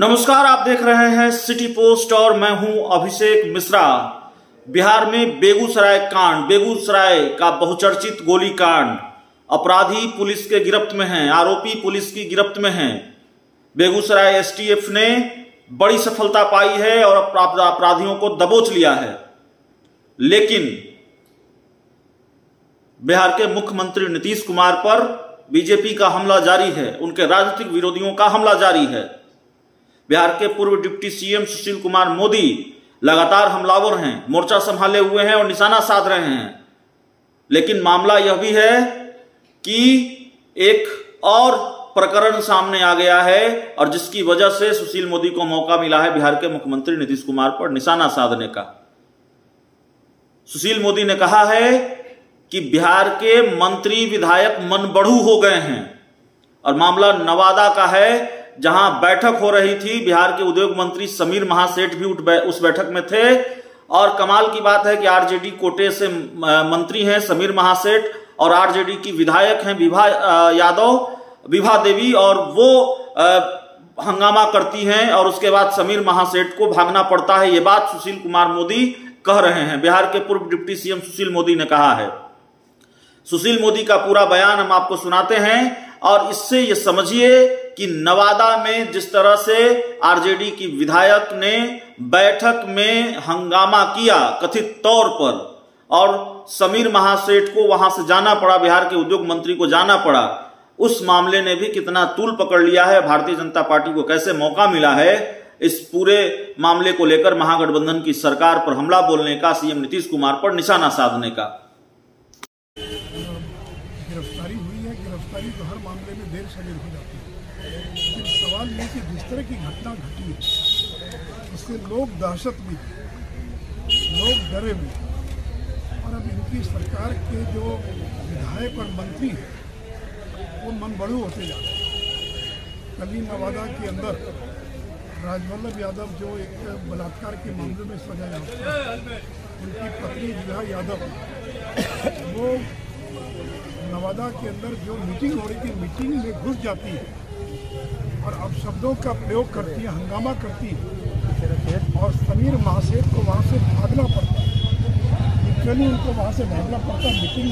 नमस्कार, आप देख रहे हैं सिटी पोस्ट और मैं हूँ अभिषेक मिश्रा। बिहार में बेगूसराय कांड, बेगूसराय का बहुचर्चित गोली कांड अपराधी पुलिस के गिरफ्त में हैं, आरोपी पुलिस की गिरफ्त में हैं। बेगूसराय एसटीएफ ने बड़ी सफलता पाई है और अपराधियों को दबोच लिया है। लेकिन बिहार के मुख्यमंत्री नीतीश कुमार पर बीजेपी का हमला जारी है, उनके राजनीतिक विरोधियों का हमला जारी है। बिहार के पूर्व डिप्टी सीएम सुशील कुमार मोदी लगातार हमलावर हैं, मोर्चा संभाले हुए हैं और निशाना साध रहे हैं। लेकिन मामला यह भी है कि एक और प्रकरण सामने आ गया है और जिसकी वजह से सुशील मोदी को मौका मिला है बिहार के मुख्यमंत्री नीतीश कुमार पर निशाना साधने का। सुशील मोदी ने कहा है कि बिहार के मंत्री विधायक मन बढ़ू हो गए हैं और मामला नवादा का है जहाँ बैठक हो रही थी, बिहार के उद्योग मंत्री समीर महासेठ भी उस बैठक में थे। और कमाल की बात है कि आरजेडी कोटे से मंत्री हैं समीर महासेठ और आरजेडी की विधायक हैं विभा यादव, विभा देवी और वो हंगामा करती हैं और उसके बाद समीर महासेठ को भागना पड़ता है। ये बात सुशील कुमार मोदी कह रहे हैं। बिहार के पूर्व डिप्टी सीएम सुशील मोदी ने कहा है। सुशील मोदी का पूरा बयान हम आपको सुनाते हैं। और इससे ये समझिए कि नवादा में जिस तरह से आरजेडी की विधायक ने बैठक में हंगामा किया कथित तौर पर, और समीर महासेठ को वहाँ से जाना पड़ा, बिहार के उद्योग मंत्री को जाना पड़ा, उस मामले ने भी कितना तूल पकड़ लिया है, भारतीय जनता पार्टी को कैसे मौका मिला है, इस पूरे मामले को लेकर महागठबंधन की सरकार पर हमला बोलने का, सीएम नीतीश कुमार पर निशाना साधने का। गिरफ्तारी हुई है। गिरफ्तारी तो हर मामले में देर सवेर हो जाती है। लेकिन सवाल ये कि जिस तरह की घटना घटी है उससे लोग दहशत में लोग डरे हुए और अब इनकी सरकार के जो विधायक और मंत्री हैं, वो मन मनबड़ू होते जा रहे हैं। कल नवादा के अंदर राजवल्लभ यादव जो एक बलात्कार के मामले में सजा उनकी पत्नी विधा यादव, वो नवादा के अंदर जो मीटिंग हो रही थी, मीटिंग में घुस जाती है और अब शब्दों का प्रयोग करती है, हंगामा करती है। और समीर महासेठ को वहाँ से भागना पड़ता है। लिटरली उनको वहाँ से भागना पड़ता है, मीटिंग